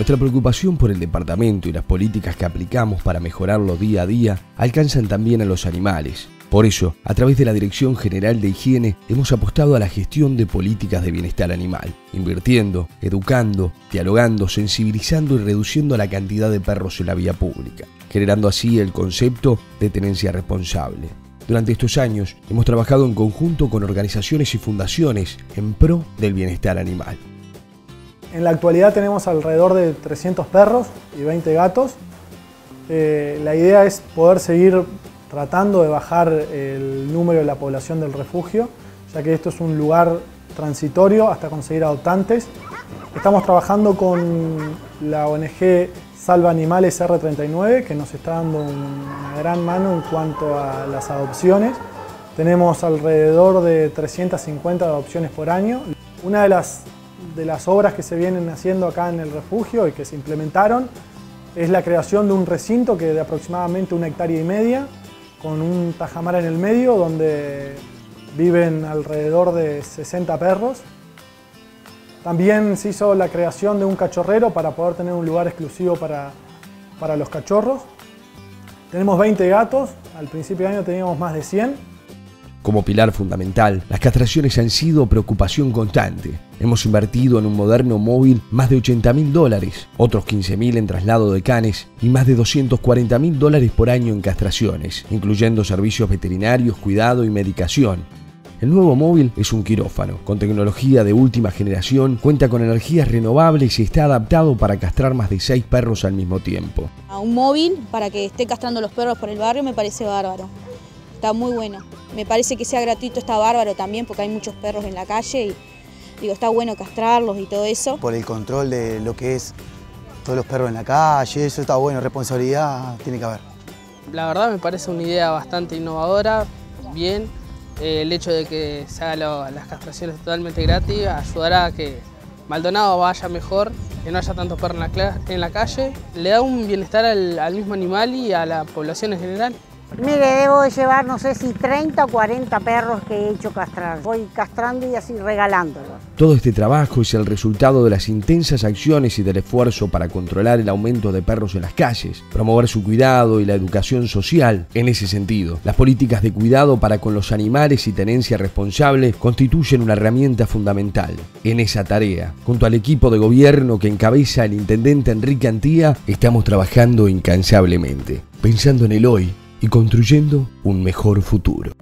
Nuestra preocupación por el departamento y las políticas que aplicamos para mejorarlo día a día alcanzan también a los animales. Por eso, a través de la Dirección General de Higiene, hemos apostado a la gestión de políticas de bienestar animal, invirtiendo, educando, dialogando, sensibilizando y reduciendo la cantidad de perros en la vía pública, generando así el concepto de tenencia responsable. Durante estos años hemos trabajado en conjunto con organizaciones y fundaciones en pro del bienestar animal. En la actualidad tenemos alrededor de 300 perros y 20 gatos. Eh, la idea es poder seguir tratando de bajar el número de la población del refugio, ya que esto es un lugar transitorio hasta conseguir adoptantes. Estamos trabajando con la ONG Salva Animales R39, que nos está dando una gran mano en cuanto a las adopciones. Tenemos alrededor de 350 adopciones por año. Una de las, de las obras que se vienen haciendo acá en el refugio y que se implementaron es la creación de un recinto que de aproximadamente una hectárea y media, con un tajamar en el medio donde viven alrededor de 60 perros. También se hizo la creación de un cachorrero para poder tener un lugar exclusivo para, para los cachorros. Tenemos 20 gatos, al principio de año teníamos más de 100 como pilar fundamental, las castraciones han sido preocupación constante. Hemos invertido en un moderno móvil más de 80 mil dólares, otros 15 mil en traslado de canes y más de 240 mil dólares por año en castraciones, incluyendo servicios veterinarios, cuidado y medicación. El nuevo móvil es un quirófano, con tecnología de última generación, cuenta con energías renovables y está adaptado para castrar más de 6 perros al mismo tiempo. Un móvil para que esté castrando los perros por el barrio me parece bárbaro está muy bueno. Me parece que sea gratuito está bárbaro también porque hay muchos perros en la calle digo, está bueno castrarlos y todo eso. Por el control de lo que es todos los perros en la calle, eso está bueno, responsabilidad tiene que haber. La verdad me parece una idea bastante innovadora, bien. Eh, el hecho de que se hagan las castraciones totalmente gratis ayudará a que Maldonado vaya mejor, que no haya tantos perros en la, calle. Le da un bienestar al mismo animal y a la población en general. Mire, debo de llevar, no sé si 30 o 40 perros que he hecho castrar. Voy castrando y así regalándolos. Todo este trabajo es el resultado de las intensas acciones y del esfuerzo para controlar el aumento de perros en las calles, promover su cuidado y la educación social. En ese sentido, las políticas de cuidado para con los animales y tenencia responsable constituyen una herramienta fundamental. En esa tarea, junto al equipo de gobierno que encabeza el intendente Enrique Antía, estamos trabajando incansablemente, pensando en el hoy y construyendo un mejor futuro.